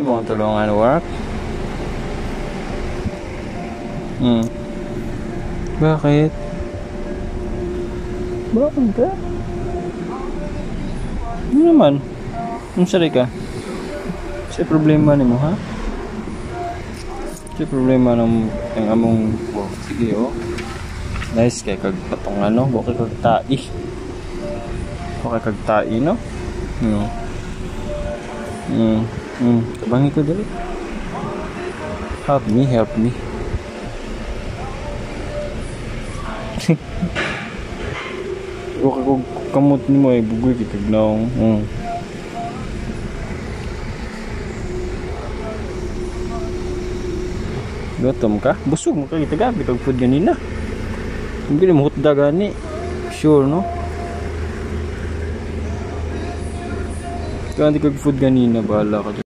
Mo akong tulungan work? Hmm. Bakit? Bakit ka? Ano naman? Ang sari ka? Sa problema ni mo, ha? Sa problema ng ang among wow, sige oh. Nice kay kag patong ano, bukay kag tai. Bukay kag tai no? No. Mm. Mm. Tabangi ko dali. Help me, help me. Bukay kog kamot ni mo eh, bugoy kitag naong. Mm. Gutom ka? Busog mo ka kita gabi kag food ganina. Hindi mo hotdog gani. Sure no? Kaya hindi kag food ganina bahala ka.